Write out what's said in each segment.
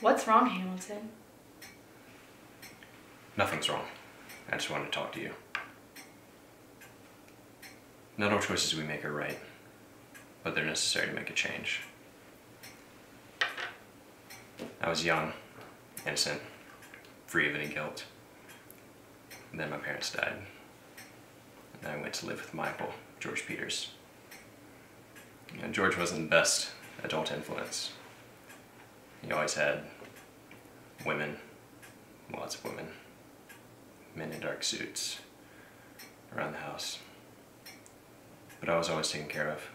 What's wrong, Hamilton? Nothing's wrong. I just wanted to talk to you. Not all choices we make are right, but they're necessary to make a change. I was young, innocent, free of any guilt. And then my parents died. And I went to live with my uncle, George Peters. And George wasn't the best adult influence. He always had women, lots of women, men in dark suits around the house. But I was always taken care of.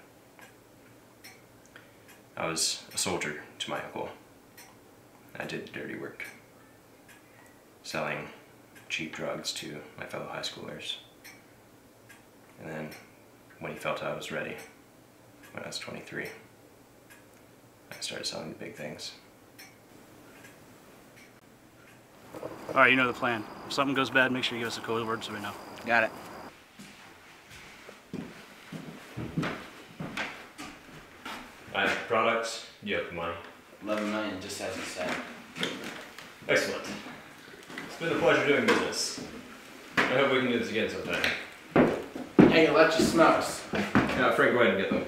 I was a soldier to my uncle. I did dirty work, selling cheap drugs to my fellow high schoolers. And then, when he felt I was ready, when I was 23, I started selling the big things. All right, you know the plan. If something goes bad, make sure you give us a code word so we know. Got it. I have products, you have the money. 11 million just as you said. Excellent. It's been a pleasure doing business. I hope we can do this again sometime. Hey, let your smokes. Yeah, uh, Frank, go ahead and get them.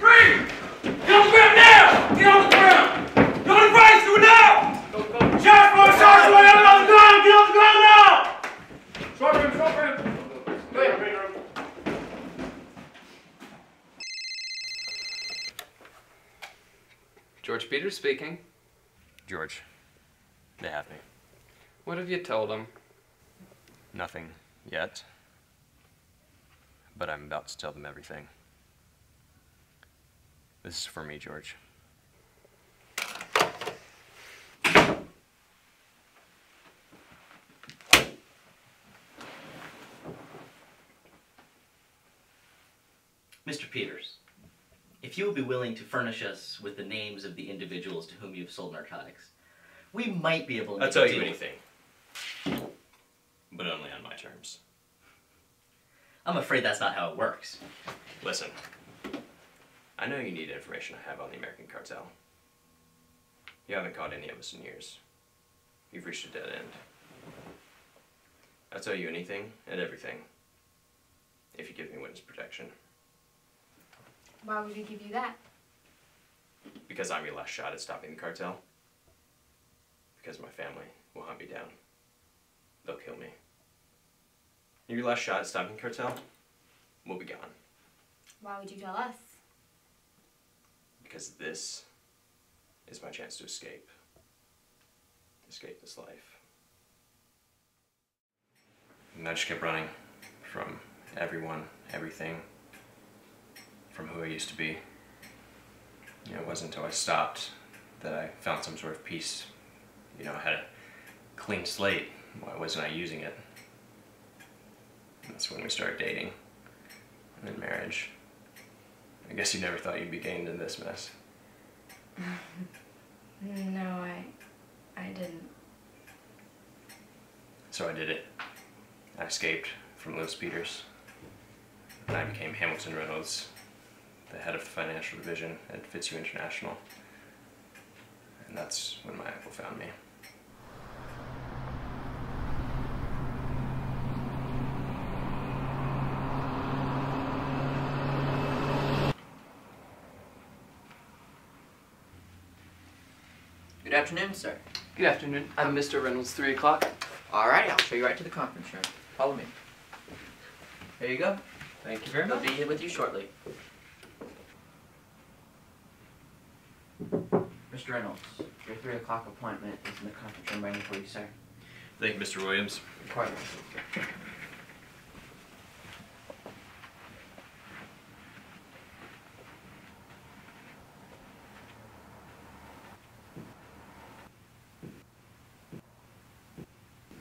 Green! Get on the ground now! Get on the ground! Get on the ground! Do it now! Shots for shots for everyone on the ground! Get on the ground now! Short room, short room. Go ahead, green room. George Peters speaking. George, they have me. What have you told them? Nothing yet. But I'm about to tell them everything. This is for me, George. Mr. Peters, if you would be willing to furnish us with the names of the individuals to whom you have sold narcotics, we might be able to I'll tell you anything. But only on my terms. I'm afraid that's not how it works. Listen, I know you need information I have on the American cartel. You haven't caught any of us in years. You've reached a dead end. I'll tell you anything and everything if you give me witness protection. Why would we give you that? Because I'm your last shot at stopping the cartel. Because my family will hunt me down. They'll kill me. Your last shot at stopping the cartel will be gone. Why would you tell us? Because this is my chance to escape. Escape this life. And I just kept running from everyone, everything, from who I used to be. You know, it wasn't until I stopped that I found some sort of peace. You know, I had a clean slate. Why wasn't I using it? And that's when we started dating. And then marriage. I guess you never thought you'd be getting into this mess. No, I, I didn't. So I did it. I escaped from Lewis Peters. And I became Hamilton Reynolds, the head of the financial division at Fitzhugh International. And that's when my uncle found me. Good afternoon, sir. Good afternoon. I'm Mr. Reynolds, 3 o'clock. Alrighty, I'll show you right to the conference room. Follow me. There you go. Thank you very much. I'll be here with you shortly. Mr. Reynolds, your 3 o'clock appointment is in the conference I'm waiting for you, sir. Thank you, Mr. Williams. Quite.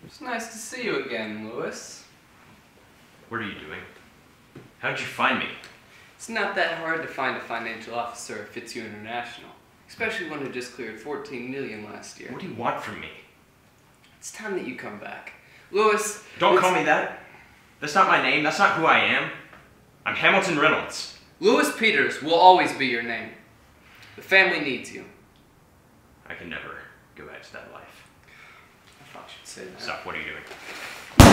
It's nice to see you again, Lewis. What are you doing? How'd you find me? It's not that hard to find a financial officer at Fitzhugh International, especially one who just cleared 14 million last year. What do you want from me? It's time that you come back. Lewis, Don't call me that. That's not my name. That's not who I am. I'm Hamilton Reynolds. Lewis Peters will always be your name. The family needs you. I can never go back to that life. I thought you'd say that. Stop. What are you doing?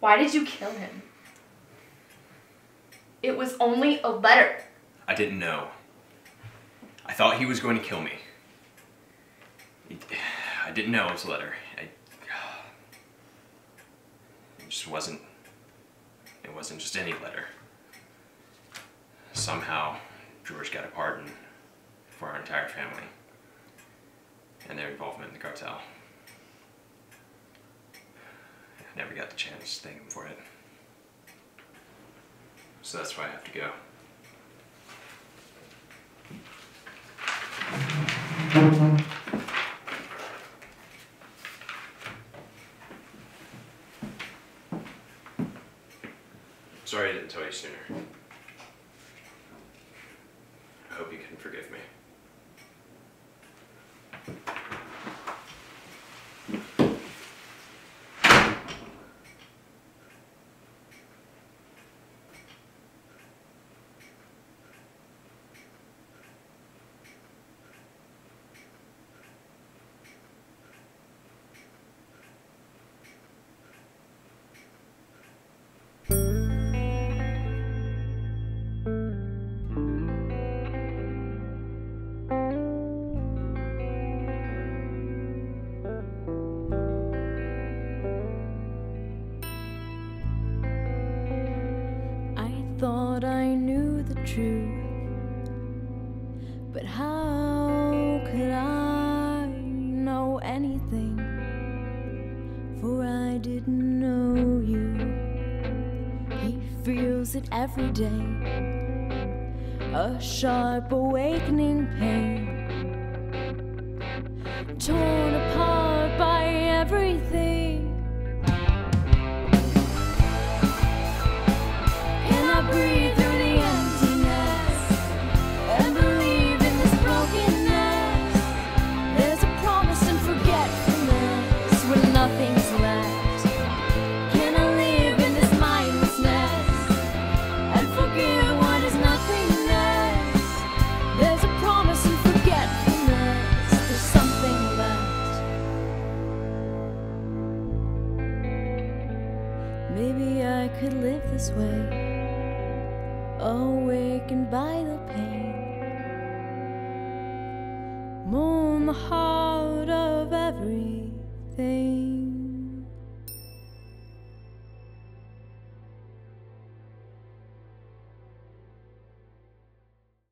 Why did you kill him? It was only a letter. I didn't know. I thought he was going to kill me. I didn't know it was a letter. I, it just wasn't. It wasn't just any letter. Somehow, George got a pardon for our entire family and their involvement in the cartel. I never got the chance to thank him for it. So that's why I have to go. Sorry I didn't tell you sooner. I hope you can forgive me. Truth, but how could I know anything? For I didn't know you. He feels it every day, a sharp awakening pain, torn awakened by the pain, mourn the heart of everything.